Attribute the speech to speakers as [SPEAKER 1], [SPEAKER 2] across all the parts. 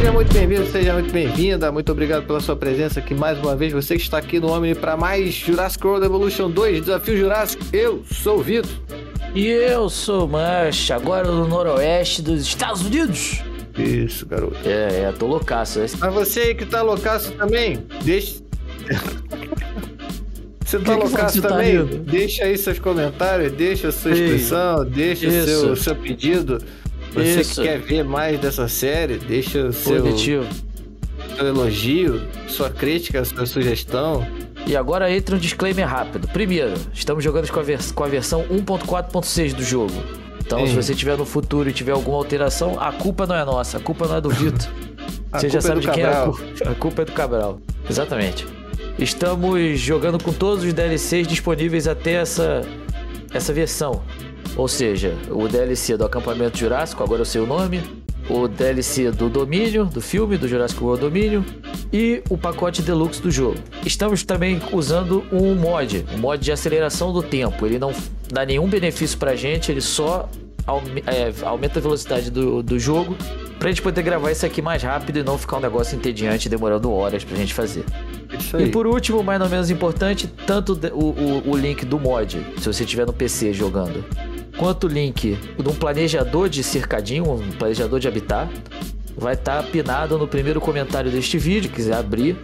[SPEAKER 1] Seja muito bem-vindo, seja muito bem-vinda. Muito obrigado pela sua presença aqui mais uma vez. Você que está aqui no Omni para mais Jurassic World Evolution 2, Desafio Jurássico. Eu sou o Vitor.
[SPEAKER 2] E eu sou Mancha, agora no noroeste dos Estados Unidos.
[SPEAKER 1] Isso, garoto.
[SPEAKER 2] É, é, tô loucaço.
[SPEAKER 1] Mas você aí que tá loucaço também, deixa. Você tá loucaço tá também? Tá deixa aí seus comentários, deixa a sua inscrição, deixa o seu, seu pedido. Você Isso. que quer ver mais dessa série, deixa o seu,
[SPEAKER 2] Positivo.
[SPEAKER 1] seu elogio, sua crítica, sua sugestão.
[SPEAKER 2] E agora entra um disclaimer rápido. Primeiro, estamos jogando com a, vers com a versão 1.4.6 do jogo. Então, Sim. se você tiver no futuro e tiver alguma alteração, a culpa não é nossa, a culpa não é do Vitor. você já é sabe é de quem Cabral. é a culpa. A culpa é do Cabral. Exatamente. Estamos jogando com todos os DLCs disponíveis até essa, essa versão. Ou seja, o DLC do Acampamento Jurássico, agora eu sei o nome, o DLC do Domínio, do filme, do Jurassic World Domínio, e o pacote deluxe do jogo. Estamos também usando um mod, um mod de aceleração do tempo. Ele não dá nenhum benefício pra gente, ele só é, aumenta a velocidade do, do jogo pra gente poder gravar isso aqui mais rápido e não ficar um negócio entediante demorando horas pra gente fazer. E por último, mais ou menos importante, tanto o, o, o link do mod, se você estiver no PC jogando, quanto o link de um planejador de cercadinho, um planejador de habitat, vai estar tá pinado no primeiro comentário deste vídeo, quiser abrir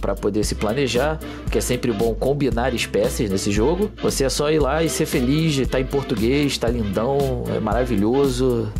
[SPEAKER 2] para poder se planejar, porque é sempre bom combinar espécies nesse jogo. Você é só ir lá e ser feliz, tá em português, tá lindão, é maravilhoso.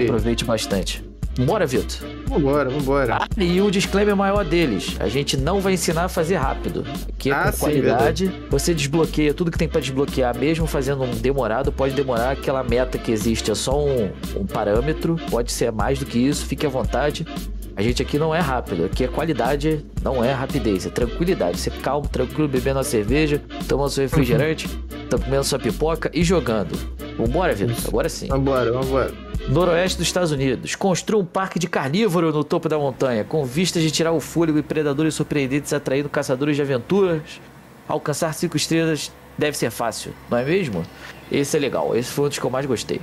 [SPEAKER 2] E aproveite bastante. Bora, Vitor.
[SPEAKER 1] Vambora, vambora.
[SPEAKER 2] Ah, e o disclaimer maior deles: a gente não vai ensinar a fazer rápido. Aqui é ah, com sim, qualidade. Verdade. Você desbloqueia tudo que tem para desbloquear, mesmo fazendo um demorado. Pode demorar aquela meta que existe, é só um, um parâmetro. Pode ser mais do que isso, fique à vontade. A gente aqui não é rápido, aqui é qualidade, não é rapidez, é tranquilidade. Você calmo, tranquilo, bebendo a cerveja, tomando seu refrigerante, tá comendo sua pipoca e jogando. Vambora, Vitor, agora sim.
[SPEAKER 1] Vambora, vambora
[SPEAKER 2] noroeste dos Estados Unidos. Construa um parque de carnívoro no topo da montanha, com vistas de tirar o fôlego e predadores surpreendentes atraindo caçadores de aventuras. Alcançar cinco estrelas deve ser fácil, não é mesmo? Esse é legal, esse foi um dos que eu mais gostei.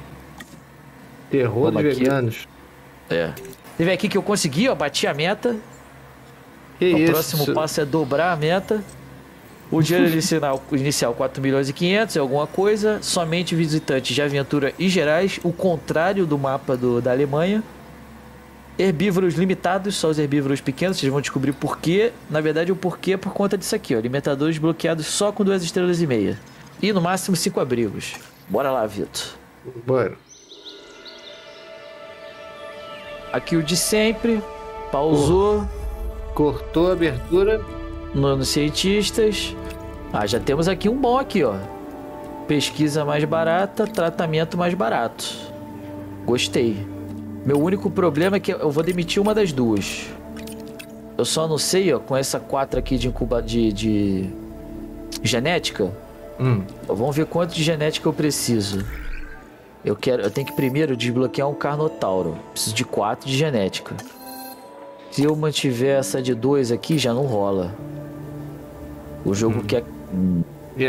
[SPEAKER 1] Terror Vamos dos aqui. veganos.
[SPEAKER 2] É. Teve aqui que eu consegui, ó, bati a meta. Que o isso? próximo passo é dobrar a meta. O dinheiro inicial, inicial 4 milhões e 500 é alguma coisa. Somente visitantes de aventura e gerais, o contrário do mapa do, da Alemanha. Herbívoros limitados, só os herbívoros pequenos, vocês vão descobrir por quê. Na verdade, o porquê é por conta disso aqui, ó. Alimentadores bloqueados só com duas estrelas e meia. E no máximo cinco abrigos. Bora lá, Vitor.
[SPEAKER 1] Bora.
[SPEAKER 2] Aqui o de sempre. Pausou.
[SPEAKER 1] Cortou a abertura
[SPEAKER 2] nos cientistas. Ah, já temos aqui um bom aqui, ó. Pesquisa mais barata, tratamento mais barato. Gostei. Meu único problema é que eu vou demitir uma das duas. Eu só não sei, ó, com essa quatro aqui de incuba de, de... genética.
[SPEAKER 1] Hum.
[SPEAKER 2] Vamos ver quanto de genética eu preciso. Eu quero, eu tenho que primeiro desbloquear um Carnotauro. Preciso de quatro de genética. Se eu mantiver essa de dois aqui, já não rola. O jogo hum. quer.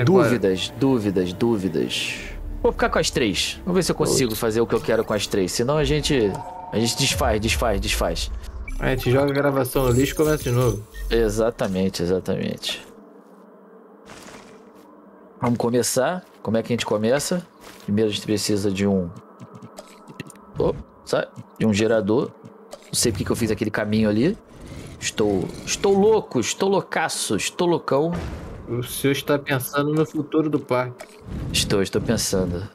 [SPEAKER 2] Dúvidas, dúvidas, dúvidas. Vou ficar com as três. Vamos ver se eu consigo fazer o que eu quero com as três. Senão a gente. A gente desfaz, desfaz, desfaz.
[SPEAKER 1] A gente joga a gravação no lixo e começa de novo.
[SPEAKER 2] Exatamente, exatamente. Vamos começar. Como é que a gente começa? Primeiro a gente precisa de um. Oh, sabe? De um gerador. Não sei porque que eu fiz aquele caminho ali. Estou. Estou louco, estou loucaço, estou loucão.
[SPEAKER 1] O senhor está pensando no futuro do parque.
[SPEAKER 2] Estou, estou pensando.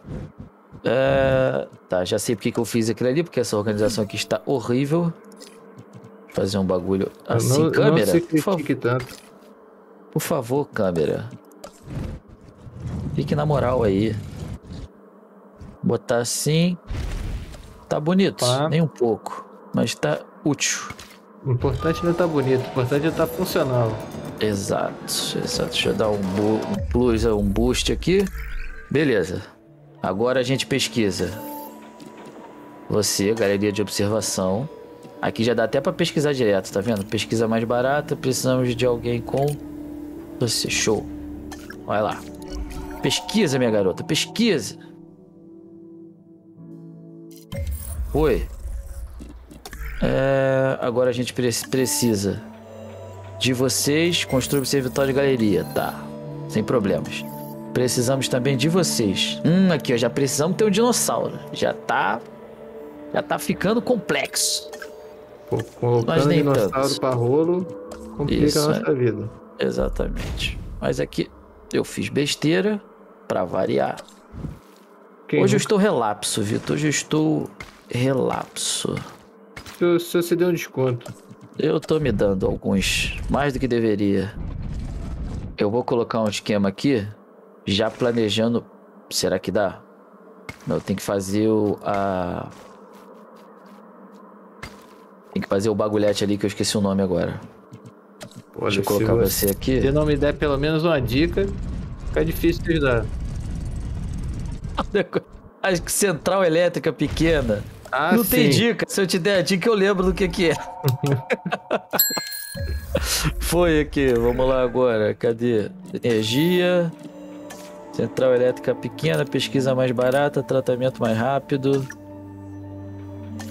[SPEAKER 2] É... Tá, já sei porque que eu fiz aquilo ali, porque essa organização aqui está horrível. Fazer um bagulho assim, não, câmera. Não
[SPEAKER 1] por, favor. tanto.
[SPEAKER 2] por favor, câmera. Fique na moral aí. Botar assim. Tá bonito, nem um pouco, mas tá útil.
[SPEAKER 1] O importante não tá bonito, o importante é tá funcional.
[SPEAKER 2] Exato, exato. Deixa eu dar um, um plus, um boost aqui. Beleza. Agora a gente pesquisa. Você, galeria de observação. Aqui já dá até para pesquisar direto, tá vendo? Pesquisa mais barata, precisamos de alguém com você. Show. Vai lá. Pesquisa, minha garota, pesquisa. Oi. É, agora a gente precisa de vocês construir o servidor de galeria. Tá, sem problemas. Precisamos também de vocês. Hum, aqui, ó, já precisamos ter um dinossauro. Já tá. Já tá ficando complexo.
[SPEAKER 1] Pô, colocando dinossauro tantos. pra rolo complica Isso, a nossa é. vida.
[SPEAKER 2] Exatamente. Mas aqui eu fiz besteira para variar. Quem Hoje nunca? eu estou relapso, Vitor. Hoje eu estou relapso.
[SPEAKER 1] Se, se você deu um desconto.
[SPEAKER 2] Eu tô me dando alguns, mais do que deveria. Eu vou colocar um esquema aqui já planejando. Será que dá? Não, tem que fazer o. A... Tem que fazer o bagulhete ali que eu esqueci o nome agora. Olha, Deixa eu colocar você, você aqui.
[SPEAKER 1] Se não me der pelo menos uma dica, fica difícil de ajudar.
[SPEAKER 2] A central elétrica pequena. Ah, não sim. tem dica. Se eu te der a dica, eu lembro do que, que é. Foi aqui, vamos lá agora. Cadê? Energia. Central elétrica pequena, pesquisa mais barata, tratamento mais rápido.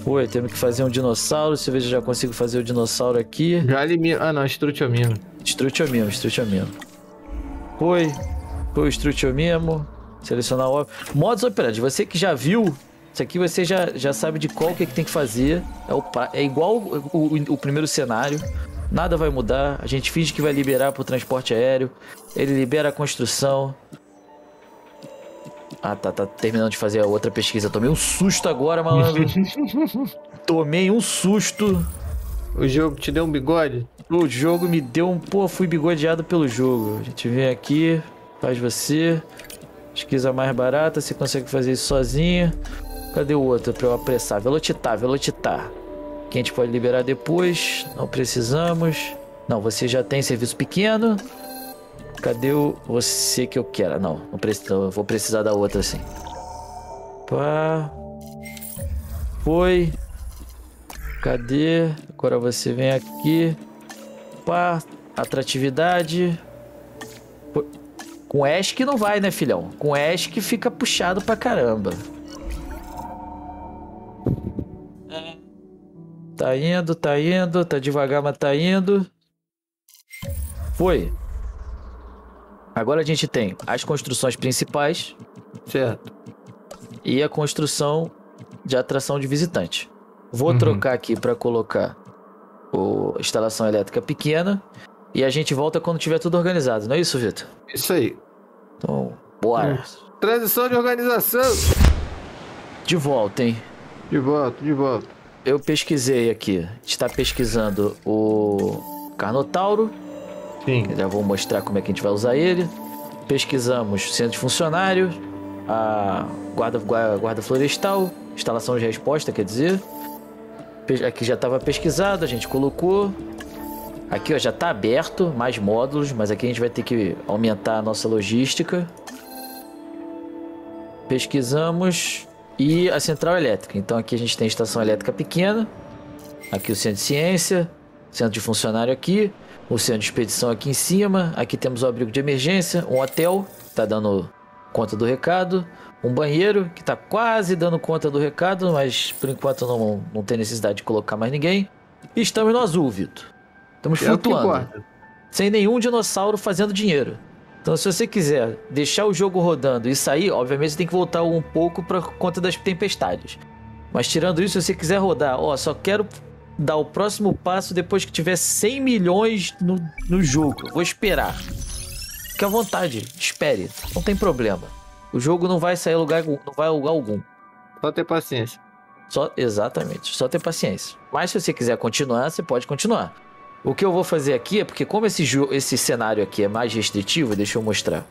[SPEAKER 2] Oi, temos que fazer um dinossauro. Deixa eu ver se eu já consigo fazer o dinossauro aqui.
[SPEAKER 1] Já elimina. Ah, não, estrutiomimo.
[SPEAKER 2] Estrutiomimo, estrutiomimo. Foi. Foi o estrutiomimo. Selecionar o. Modos operativos. Você que já viu. Isso aqui você já, já sabe de qual que, é que tem que fazer. É, o, é igual o, o, o primeiro cenário. Nada vai mudar. A gente finge que vai liberar para o transporte aéreo. Ele libera a construção. Ah, tá, tá terminando de fazer a outra pesquisa. Tomei um susto agora, malandro. Tomei um susto.
[SPEAKER 1] O jogo te deu um bigode?
[SPEAKER 2] O jogo me deu um. Pô, fui bigodeado pelo jogo. A gente vem aqui, faz você. Pesquisa mais barata, você consegue fazer isso sozinho. Cadê o outro pra eu apressar? Velocitar, velocitar. Que a gente pode liberar depois. Não precisamos. Não, você já tem serviço pequeno. Cadê o você que eu quero? Não, não preciso, vou precisar da outra assim. Pá. Foi. Cadê? Agora você vem aqui. Pá. Atratividade. Com Ash que não vai, né, filhão? Com que fica puxado pra caramba. Tá indo, tá indo, tá devagar, mas tá indo. Foi. Agora a gente tem as construções principais.
[SPEAKER 1] Certo.
[SPEAKER 2] E a construção de atração de visitante. Vou uhum. trocar aqui para colocar a instalação elétrica pequena. E a gente volta quando tiver tudo organizado, não é isso, Vitor?
[SPEAKER 1] Isso aí.
[SPEAKER 2] Então, bora.
[SPEAKER 1] Hum. Transição de organização.
[SPEAKER 2] De volta, hein?
[SPEAKER 1] De volta, de volta.
[SPEAKER 2] Eu pesquisei aqui. A gente tá pesquisando o Carnotauro
[SPEAKER 1] Sim.
[SPEAKER 2] Já vou mostrar como é que a gente vai usar ele. Pesquisamos centro de funcionário, a guarda, guarda florestal, instalação de resposta, quer dizer. Aqui já estava pesquisado, a gente colocou. Aqui ó, já está aberto, mais módulos, mas aqui a gente vai ter que aumentar a nossa logística. Pesquisamos e a central elétrica. Então aqui a gente tem a estação elétrica pequena, aqui o centro de ciência, centro de funcionário aqui, o centro de expedição aqui em cima. Aqui temos o abrigo de emergência, um hotel, tá dando conta do recado. Um banheiro, que tá quase dando conta do recado, mas por enquanto não, não tem necessidade de colocar mais ninguém. E estamos no azul, Vitor. Estamos é flutuando. Sem nenhum dinossauro fazendo dinheiro. Então, se você quiser deixar o jogo rodando e sair, obviamente você tem que voltar um pouco para conta das tempestades. Mas tirando isso, se você quiser rodar, ó, só quero dar o próximo passo depois que tiver 100 milhões no, no jogo. Vou esperar. Fique à vontade, espere, não tem problema. O jogo não vai sair lugar, não vai a lugar algum.
[SPEAKER 1] Só ter paciência.
[SPEAKER 2] Só, exatamente, só ter paciência. Mas se você quiser continuar, você pode continuar. O que eu vou fazer aqui é porque como esse, esse cenário aqui é mais restritivo, deixa eu mostrar.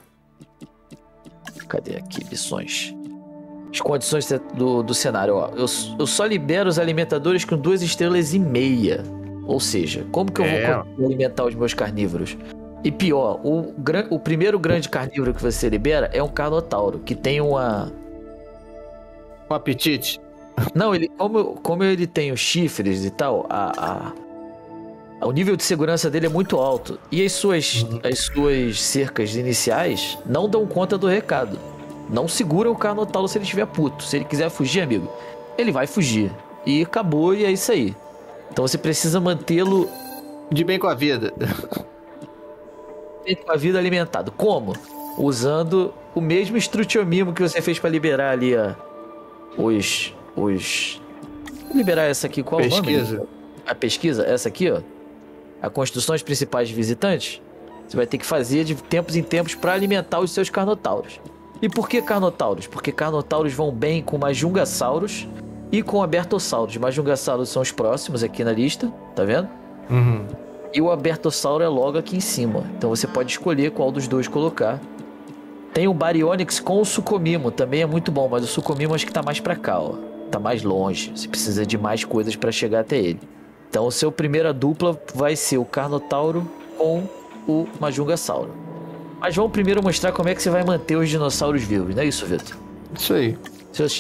[SPEAKER 2] Cadê aqui? Missões as condições do, do cenário. Ó, eu, eu só libero os alimentadores com duas estrelas e meia. Ou seja, como que eu é. vou alimentar os meus carnívoros? E pior, o, o primeiro grande carnívoro que você libera é um carnotauro, que tem uma.
[SPEAKER 1] Um apetite.
[SPEAKER 2] Não, ele, como, como ele tem os chifres e tal, a, a, o nível de segurança dele é muito alto. E as suas, uhum. as suas cercas iniciais não dão conta do recado. Não segura o Carnotauro se ele estiver puto. Se ele quiser fugir, amigo, ele vai fugir. E acabou, e é isso aí. Então você precisa mantê-lo
[SPEAKER 1] de bem com a vida.
[SPEAKER 2] Bem com a vida alimentado. Como? Usando o mesmo estrutiomimo que você fez para liberar ali a, os os liberar essa aqui qual
[SPEAKER 1] pesquisa.
[SPEAKER 2] o nome? A pesquisa, essa aqui, ó. A construções principais de visitantes. Você vai ter que fazer de tempos em tempos para alimentar os seus carnotauros. E por que carnotauros? Porque carnotauros vão bem com majungasauros e com abertossauros. Majungasauros são os próximos aqui na lista, tá vendo?
[SPEAKER 1] Uhum.
[SPEAKER 2] E o abertossauro é logo aqui em cima. Então você pode escolher qual dos dois colocar. Tem o Baryonyx com o Sucomimo, também é muito bom, mas o Sucomimo acho que tá mais para cá, ó. Tá mais longe. Você precisa de mais coisas para chegar até ele. Então, o seu primeira dupla vai ser o Carnotauro com o Majungasauro. Mas vamos primeiro mostrar como é que você vai manter os dinossauros vivos, não é isso, Vitor?
[SPEAKER 1] Isso aí.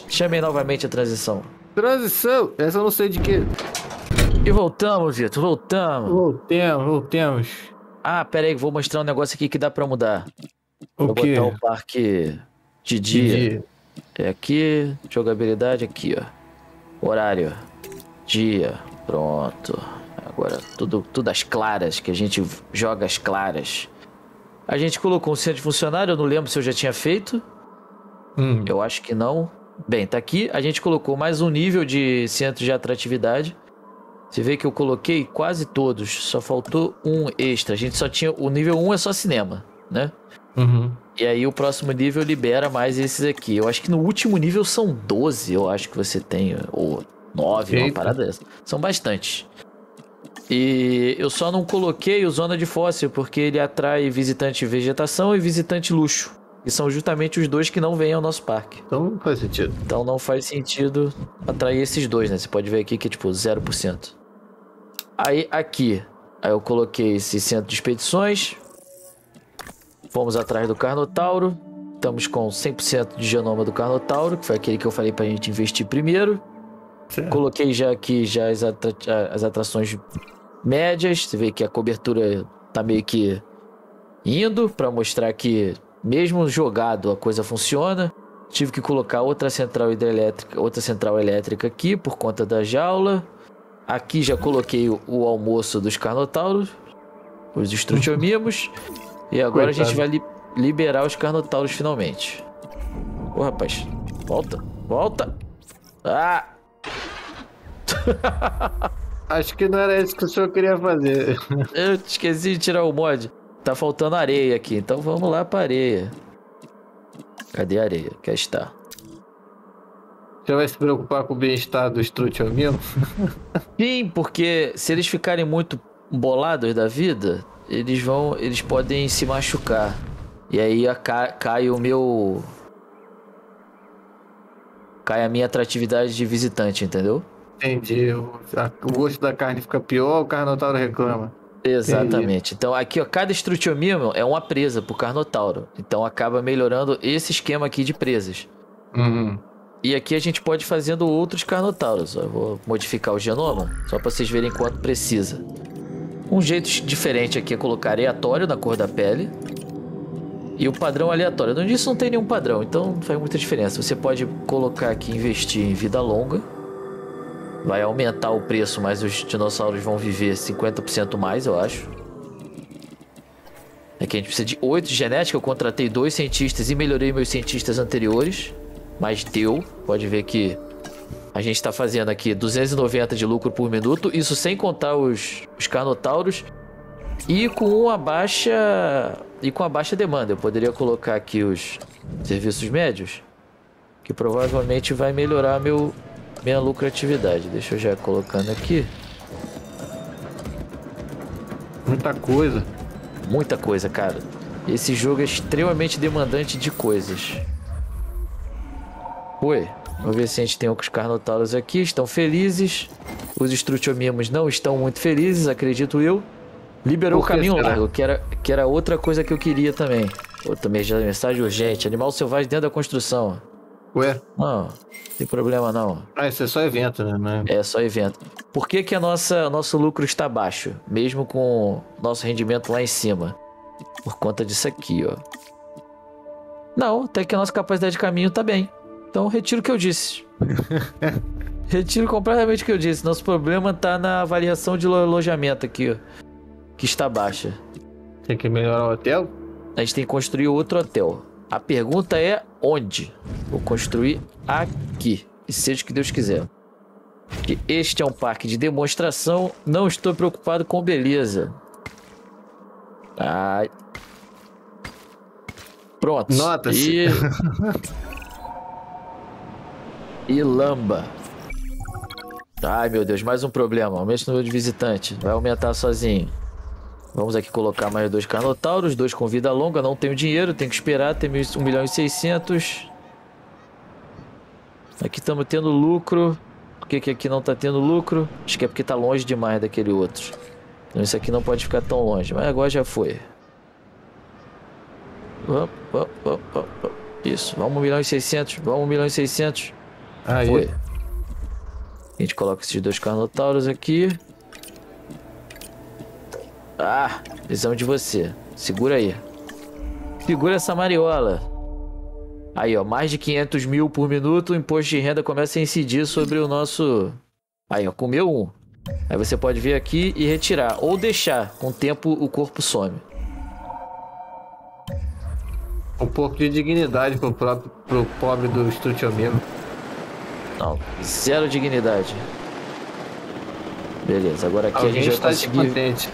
[SPEAKER 2] Chamei novamente a transição.
[SPEAKER 1] Transição? Essa eu não sei de que.
[SPEAKER 2] E voltamos, Vitor, voltamos.
[SPEAKER 1] Voltemos, voltemos.
[SPEAKER 2] Ah, pera aí, vou mostrar um negócio aqui que dá pra mudar.
[SPEAKER 1] O
[SPEAKER 2] vou
[SPEAKER 1] quê?
[SPEAKER 2] botar o parque de dia. de dia. É aqui, jogabilidade aqui, ó. Horário, dia, pronto. Agora, tudo, tudo as claras, que a gente joga as claras. A gente colocou um centro de funcionário, eu não lembro se eu já tinha feito.
[SPEAKER 1] Hum.
[SPEAKER 2] Eu acho que não. Bem, tá aqui. A gente colocou mais um nível de centro de atratividade. Você vê que eu coloquei quase todos, só faltou um extra. A gente só tinha. O nível 1 é só cinema, né?
[SPEAKER 1] Uhum.
[SPEAKER 2] E aí o próximo nível libera mais esses aqui. Eu acho que no último nível são 12, eu acho que você tem. Ou 9, Eita. uma parada dessa. São bastantes. E eu só não coloquei o Zona de Fóssil, porque ele atrai visitante vegetação e visitante luxo. E são justamente os dois que não vêm ao nosso parque.
[SPEAKER 1] Então não faz sentido.
[SPEAKER 2] Então não faz sentido atrair esses dois, né? Você pode ver aqui que é tipo 0%. Aí aqui, aí eu coloquei esse centro de expedições. Fomos atrás do Carnotauro. Estamos com 100% de genoma do Carnotauro, que foi aquele que eu falei pra gente investir primeiro. Certo. Coloquei já aqui já as, atra as atrações médias. Você vê que a cobertura tá meio que indo para mostrar que mesmo jogado a coisa funciona. Tive que colocar outra central hidrelétrica, outra central elétrica aqui por conta da jaula. Aqui já coloquei o, o almoço dos carnotauros, os estrutiomimos. e agora Coitado. a gente vai li liberar os carnotauros finalmente. Ô rapaz, volta, volta. Ah!
[SPEAKER 1] Acho que não era isso que o senhor queria fazer.
[SPEAKER 2] Eu esqueci de tirar o mod. Tá faltando areia aqui, então vamos lá pra areia. Cadê a areia? Quer estar.
[SPEAKER 1] Você vai se preocupar com o bem-estar do Strutiel mesmo?
[SPEAKER 2] Sim, porque se eles ficarem muito bolados da vida, eles vão. Eles podem se machucar. E aí a, cai o meu. Cai a minha atratividade de visitante, entendeu?
[SPEAKER 1] Entendi. O, a, o gosto da carne fica pior, o carnotauro reclama.
[SPEAKER 2] Exatamente. Entendi. Então aqui, ó, cada estrutiomimo é uma presa pro carnotauro. Então acaba melhorando esse esquema aqui de presas.
[SPEAKER 1] Uhum.
[SPEAKER 2] E aqui a gente pode fazendo outros carnotauros. Eu vou modificar o genoma, só para vocês verem quanto precisa. Um jeito diferente aqui é colocar aleatório na cor da pele. E o padrão aleatório. Nisso não tem nenhum padrão, então não faz muita diferença. Você pode colocar aqui investir em vida longa vai aumentar o preço, mas os dinossauros vão viver 50% mais, eu acho. É que a gente precisa de 8 de genética. Eu contratei dois cientistas e melhorei meus cientistas anteriores. Mas deu. Pode ver que a gente está fazendo aqui 290 de lucro por minuto. Isso sem contar os, os carnotauros. E com uma baixa. E com a baixa demanda. Eu poderia colocar aqui os serviços médios. Que provavelmente vai melhorar meu, minha lucratividade. Deixa eu já colocando aqui.
[SPEAKER 1] Muita coisa.
[SPEAKER 2] Muita coisa, cara. Esse jogo é extremamente demandante de coisas. Oi. Vamos ver se a gente tem outros carnotauros aqui. Estão felizes. Os estrutiomimos não estão muito felizes, acredito eu. Liberou o caminho será? largo, que era, que era outra coisa que eu queria também. Outra mensagem urgente. Animal selvagem dentro da construção.
[SPEAKER 1] Ué?
[SPEAKER 2] Não, tem problema não.
[SPEAKER 1] Ah, isso é só evento, né?
[SPEAKER 2] É só evento. Por que que a nossa, nosso lucro está baixo? Mesmo com nosso rendimento lá em cima? Por conta disso aqui, ó. Não, até que a nossa capacidade de caminho tá bem. Então retiro o que eu disse. Retiro completamente o que eu disse. Nosso problema tá na avaliação de alojamento aqui, ó. Que está baixa.
[SPEAKER 1] Tem que melhorar o hotel?
[SPEAKER 2] A gente tem que construir outro hotel. A pergunta é onde? Vou construir aqui. E seja o que Deus quiser. Que este é um parque de demonstração. Não estou preocupado com beleza. Ai. Pronto.
[SPEAKER 1] Nota-se.
[SPEAKER 2] E... e lamba. Ai meu Deus, mais um problema. Aumento o número de visitante. Vai aumentar sozinho. Vamos aqui colocar mais dois Carnotauros, dois com vida longa. Não tenho dinheiro, tenho que esperar. Tem 1 milhão e 600. Aqui estamos tendo lucro. Por que, que aqui não está tendo lucro? Acho que é porque está longe demais daquele outro. Então isso aqui não pode ficar tão longe. Mas agora já foi. Isso, vamos 1 milhão e 600. Vamos 1 milhão e 600.
[SPEAKER 1] Aí. Foi.
[SPEAKER 2] A gente coloca esses dois Carnotauros aqui. Ah, precisamos de você. Segura aí. Segura essa mariola. Aí, ó, mais de 500 mil por minuto, o imposto de renda começa a incidir sobre o nosso... Aí, ó, comeu um. Aí você pode vir aqui e retirar. Ou deixar. Com o tempo, o corpo some.
[SPEAKER 1] Um pouco de dignidade pro, próprio, pro pobre do Strutiomino.
[SPEAKER 2] Não, zero dignidade. Beleza, agora aqui
[SPEAKER 1] Alguém
[SPEAKER 2] a gente
[SPEAKER 1] está conseguir... descontente.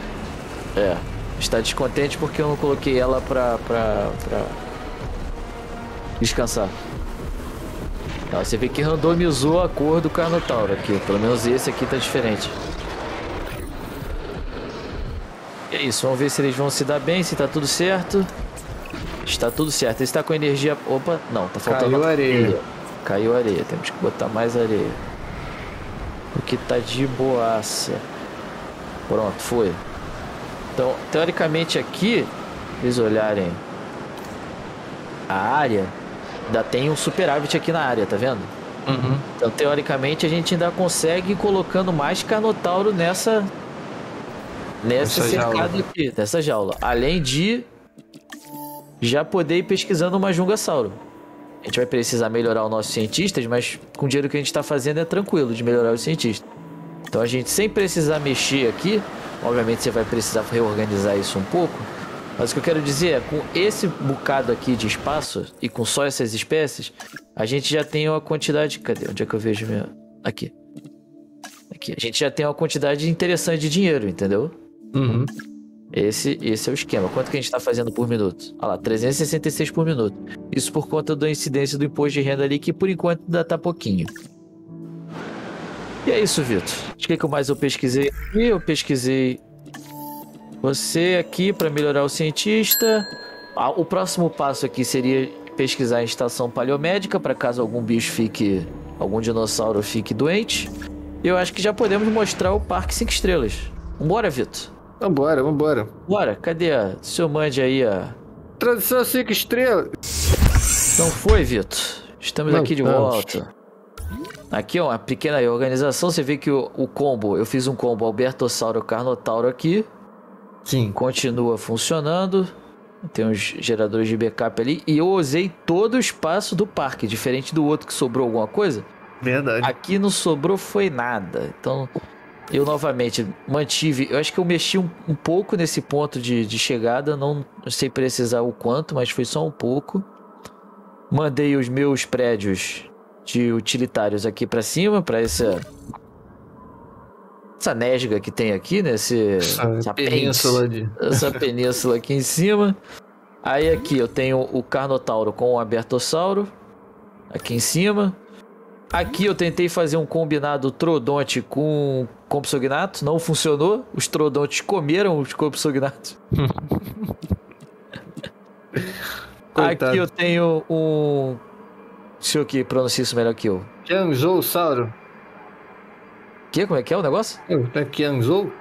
[SPEAKER 2] É, está descontente porque eu não coloquei ela pra, pra, pra descansar. Tá, você vê que randomizou a cor do Carnotauro aqui. Pelo menos esse aqui tá diferente. É isso, vamos ver se eles vão se dar bem, se tá tudo certo. Está tudo certo. Ele está com energia. Opa, não, tá faltando.
[SPEAKER 1] Caiu areia.
[SPEAKER 2] Caiu areia, temos que botar mais areia. O que tá de boaça. Pronto, foi. Então, teoricamente aqui, eles olharem a área, ainda tem um superávit aqui na área, tá vendo?
[SPEAKER 1] Uhum.
[SPEAKER 2] Então, teoricamente, a gente ainda consegue ir colocando mais Carnotauro nessa nessa cercada aqui, nessa jaula. Além de já poder ir pesquisando uma Jungasauro. A gente vai precisar melhorar os nossos cientistas, mas com o dinheiro que a gente está fazendo é tranquilo de melhorar os cientistas. Então a gente sem precisar mexer aqui, obviamente você vai precisar reorganizar isso um pouco, mas o que eu quero dizer é, com esse bocado aqui de espaço e com só essas espécies, a gente já tem uma quantidade... Cadê? Onde é que eu vejo minha... Aqui. Aqui. A gente já tem uma quantidade interessante de dinheiro, entendeu?
[SPEAKER 1] Uhum.
[SPEAKER 2] Esse, esse é o esquema. Quanto que a gente está fazendo por minuto? Olha lá, 366 por minuto. Isso por conta da incidência do imposto de renda ali, que por enquanto ainda tá pouquinho. E é isso, Vitor. O que, que mais eu pesquisei aqui? Eu pesquisei você aqui para melhorar o cientista. Ah, o próximo passo aqui seria pesquisar a estação paleomédica para caso algum bicho fique, algum dinossauro fique doente. Eu acho que já podemos mostrar o Parque 5 Estrelas. Vambora, Vitor.
[SPEAKER 1] Vambora, vambora.
[SPEAKER 2] Bora, cadê a... Senhor mande aí a...
[SPEAKER 1] Tradição 5 estrelas.
[SPEAKER 2] Não foi, Vitor? Estamos Não, aqui de volta. Aqui, ó, uma pequena organização. Você vê que o, o combo, eu fiz um combo Albertossauro Carnotauro aqui.
[SPEAKER 1] Sim.
[SPEAKER 2] Continua funcionando. Tem uns geradores de backup ali. E eu usei todo o espaço do parque, diferente do outro que sobrou alguma coisa.
[SPEAKER 1] Verdade.
[SPEAKER 2] Aqui não sobrou foi nada. Então, eu novamente mantive. Eu acho que eu mexi um, um pouco nesse ponto de, de chegada. Não sei precisar o quanto, mas foi só um pouco. Mandei os meus prédios de utilitários aqui para cima, para essa. Essa nesga que tem aqui, né? Esse,
[SPEAKER 1] essa, essa península de...
[SPEAKER 2] Essa península aqui em cima. Aí aqui eu tenho o Carnotauro com o Abertossauro. Aqui em cima. Aqui eu tentei fazer um combinado Trodonte com Compsognato, não funcionou. Os Trodontes comeram os Compsognatos. Aqui eu tenho um. Senhor que pronuncia isso melhor que eu.
[SPEAKER 1] Kiangzou-sauro.
[SPEAKER 2] Que? Como é que é o negócio?
[SPEAKER 1] É Kiangzou?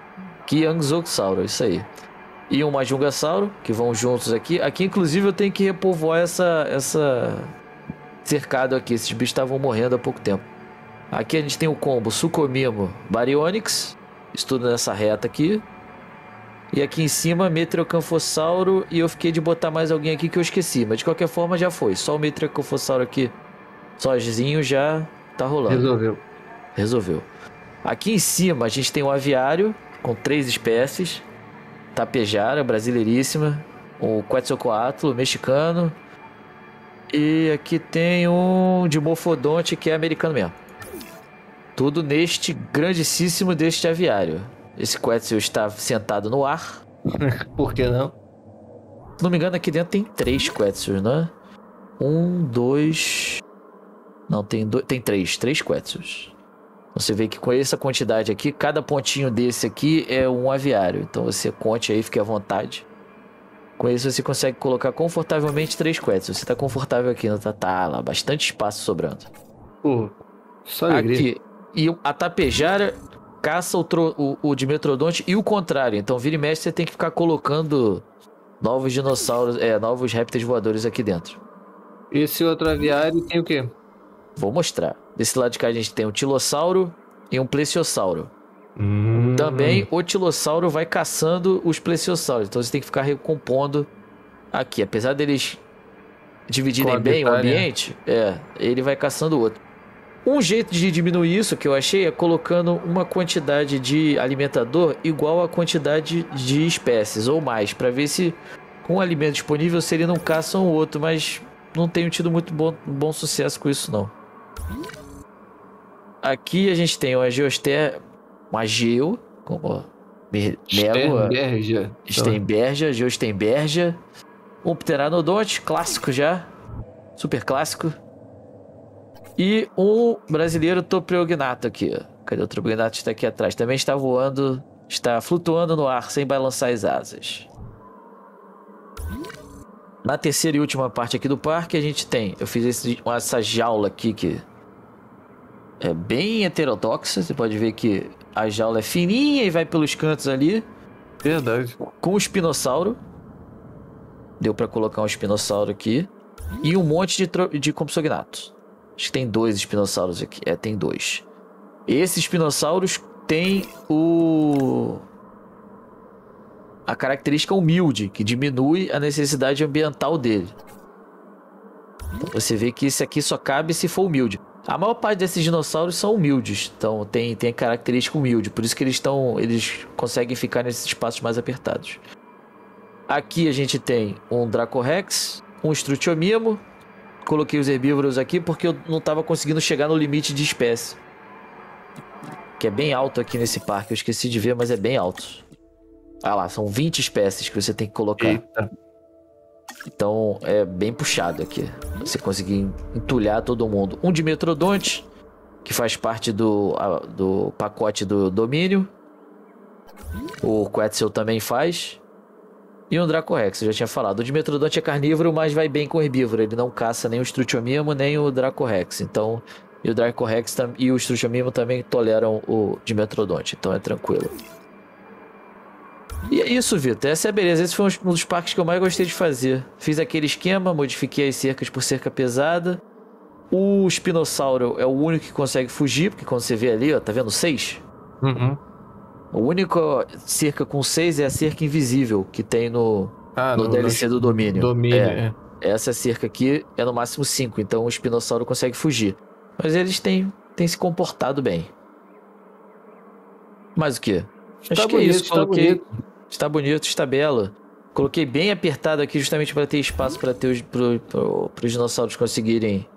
[SPEAKER 2] Kiangzou-sauro, isso aí. E um Majungasauro, que vão juntos aqui. Aqui, inclusive, eu tenho que repovoar essa, essa cercado aqui. Esses bichos estavam morrendo há pouco tempo. Aqui a gente tem o combo Sucomimo Baryonyx. Estudo nessa reta aqui. E aqui em cima, Metriocanfossauro. E eu fiquei de botar mais alguém aqui que eu esqueci. Mas de qualquer forma já foi. Só o Metriocanfossauro aqui, sozinho, já tá rolando.
[SPEAKER 1] Resolveu.
[SPEAKER 2] resolveu. Aqui em cima a gente tem um aviário com três espécies. Tapejara, brasileiríssima. O Quetzalcoatl, mexicano. E aqui tem um Dimorfodonte que é americano mesmo. Tudo neste grandíssimo deste aviário. Esse Quetzal está sentado no ar.
[SPEAKER 1] Por que não?
[SPEAKER 2] Se não me engano, aqui dentro tem três Quetzals, né? Um, dois. Não, tem, dois, tem três. Três Quetzals. Você vê que com essa quantidade aqui, cada pontinho desse aqui é um aviário. Então você conte aí, fique à vontade. Com isso você consegue colocar confortavelmente três Quetzals. Você está confortável aqui, não tá, tá lá, bastante espaço sobrando.
[SPEAKER 1] Pô, só alegria. Aqui,
[SPEAKER 2] e a tapejara caça o, tro, o, o Dimetrodonte e o contrário. Então, vira e mexe, você tem que ficar colocando novos dinossauros, é, novos répteis voadores aqui dentro.
[SPEAKER 1] Esse outro aviário tem o quê?
[SPEAKER 2] Vou mostrar. Desse lado de cá a gente tem um tilossauro e um plesiosauro.
[SPEAKER 1] Hum.
[SPEAKER 2] Também o tilossauro vai caçando os plesiosauros. Então você tem que ficar recompondo aqui. Apesar deles dividirem bem o ambiente, é, ele vai caçando o outro. Um jeito de diminuir isso que eu achei é colocando uma quantidade de alimentador igual à quantidade de espécies ou mais, para ver se com o alimento disponível se ele não caça um outro, mas não tenho tido muito bom, bom sucesso com isso não. Aqui a gente tem uma geoster, uma geo, como
[SPEAKER 1] Sternbergia,
[SPEAKER 2] Steinbergia, Geostenbergia, um pteranodonte clássico já, super clássico. E um brasileiro Topriognato aqui. Cadê o Topriognato? Está aqui atrás. Também está voando, está flutuando no ar sem balançar as asas. Na terceira e última parte aqui do parque, a gente tem. Eu fiz esse, essa jaula aqui que é bem heterodoxa. Você pode ver que a jaula é fininha e vai pelos cantos ali.
[SPEAKER 1] Verdade.
[SPEAKER 2] Com o espinossauro. Deu para colocar um espinossauro aqui. E um monte de, de compsognatos. Acho que tem dois espinossauros aqui. É, tem dois. Esses espinossauros têm o. A característica humilde, que diminui a necessidade ambiental dele. Então você vê que esse aqui só cabe se for humilde. A maior parte desses dinossauros são humildes, então tem, tem característica humilde, por isso que eles estão. Eles conseguem ficar nesses espaços mais apertados. Aqui a gente tem um Dracorex, um Strutiomimo, coloquei os herbívoros aqui porque eu não estava conseguindo chegar no limite de espécie. Que é bem alto aqui nesse parque. Eu esqueci de ver, mas é bem alto. Ah lá, são 20 espécies que você tem que colocar. Eita. Então é bem puxado aqui. Você conseguir entulhar todo mundo. Um Dimetrodonte, que faz parte do, a, do pacote do domínio. O Quetzal também faz. E um Dracorex, eu já tinha falado. O Dimetrodonte é carnívoro, mas vai bem com herbívoro. Ele não caça nem o Strutiomimo, nem o Dracorex. Então, e o Dracorex e o Strutiomimo também toleram o Dimetrodonte. Então é tranquilo. E é isso, Vitor. Essa é a beleza. Esse foi um dos parques que eu mais gostei de fazer. Fiz aquele esquema, modifiquei as cercas por cerca pesada. O espinossauro é o único que consegue fugir, porque quando você vê ali, ó, tá vendo seis?
[SPEAKER 1] Uhum.
[SPEAKER 2] O único cerca com 6 é a cerca invisível que tem no, ah, no, no DLC no... do domínio.
[SPEAKER 1] Domínio, é.
[SPEAKER 2] é. Essa cerca aqui é no máximo 5, então o espinossauro consegue fugir. Mas eles têm, têm se comportado bem. Mais o que?
[SPEAKER 1] Acho está que bonito, é isso. Coloquei... Está bonito.
[SPEAKER 2] Está bonito, está belo. Coloquei bem apertado aqui justamente para ter espaço para ter os pro, pro, os dinossauros conseguirem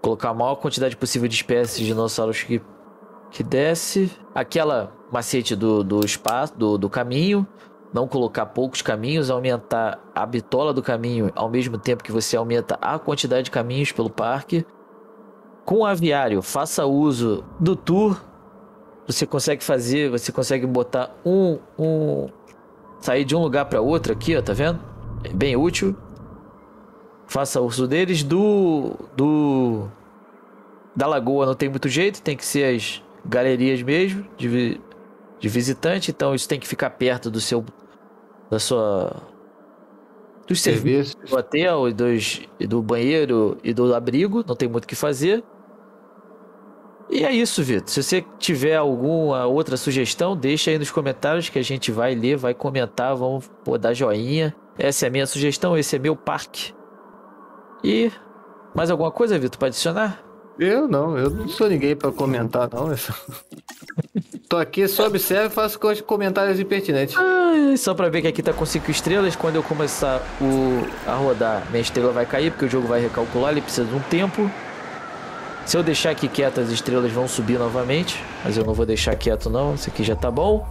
[SPEAKER 2] colocar a maior quantidade possível de espécies de dinossauros que que desce. Aquela macete do, do espaço, do, do caminho. Não colocar poucos caminhos, aumentar a bitola do caminho ao mesmo tempo que você aumenta a quantidade de caminhos pelo parque. Com o aviário, faça uso do tour. Você consegue fazer, você consegue botar um, um sair de um lugar para outro aqui, ó, tá vendo? É bem útil. Faça uso deles do do da lagoa não tem muito jeito, tem que ser as galerias mesmo de, de visitante, então isso tem que ficar perto do seu da sua dos serviços do hotel e dos, e do banheiro e do abrigo, não tem muito o que fazer. E é isso, Vitor. Se você tiver alguma outra sugestão, deixa aí nos comentários que a gente vai ler, vai comentar, vamos pô, dar joinha. Essa é a minha sugestão, esse é meu parque. E mais alguma coisa, Vitor, para adicionar?
[SPEAKER 1] Eu não, eu não sou ninguém para comentar, não. Eu só... Tô aqui, só observo e faço comentários impertinentes.
[SPEAKER 2] Ah, só pra ver que aqui tá com 5 estrelas. Quando eu começar o... a rodar, minha estrela vai cair, porque o jogo vai recalcular, ele precisa de um tempo. Se eu deixar aqui quieto, as estrelas vão subir novamente. Mas eu não vou deixar quieto, não. Isso aqui já tá bom.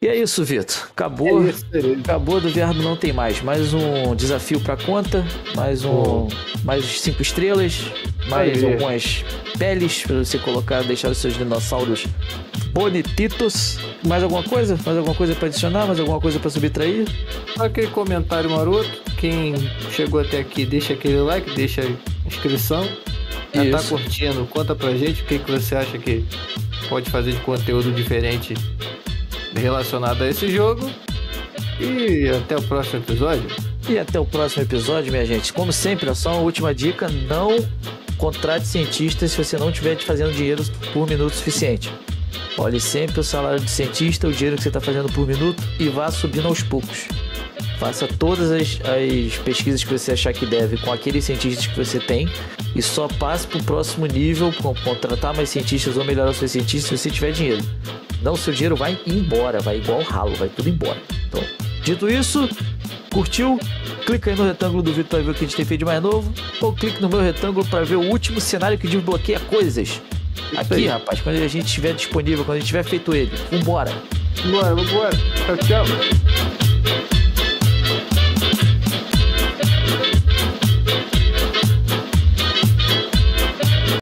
[SPEAKER 2] E é isso, Vitor. Acabou. É isso, acabou do verbo, não tem mais. Mais um desafio pra conta. Mais um. Mais cinco estrelas. Mais Aí. algumas peles pra você colocar, deixar os seus dinossauros bonititos. Mais alguma coisa? Mais alguma coisa pra adicionar? Mais alguma coisa pra subtrair?
[SPEAKER 1] Aquele comentário maroto. Quem chegou até aqui, deixa aquele like, deixa a inscrição. Já tá curtindo? Conta pra gente o que, que você acha que pode fazer de conteúdo diferente relacionado a esse jogo. E até o próximo episódio.
[SPEAKER 2] E até o próximo episódio, minha gente. Como sempre, só uma última dica: não contrate cientistas se você não estiver fazendo dinheiro por minuto suficiente. Olhe sempre o salário de cientista, o dinheiro que você está fazendo por minuto e vá subindo aos poucos. Faça todas as, as, pesquisas que você achar que deve com aqueles cientistas que você tem e só passe para o próximo nível, contratar mais cientistas ou melhorar os seus cientistas se você tiver dinheiro. Não, seu dinheiro vai embora, vai igual ralo, vai tudo embora. Então, dito isso, curtiu? Clica aí no retângulo do vídeo para ver o que a gente tem feito de mais novo. Ou clique no meu retângulo para ver o último cenário que desbloqueia coisas. Aqui, rapaz, quando a gente estiver disponível, quando a gente tiver feito ele. Vambora!
[SPEAKER 1] Vambora, vambora. Tchau, tchau.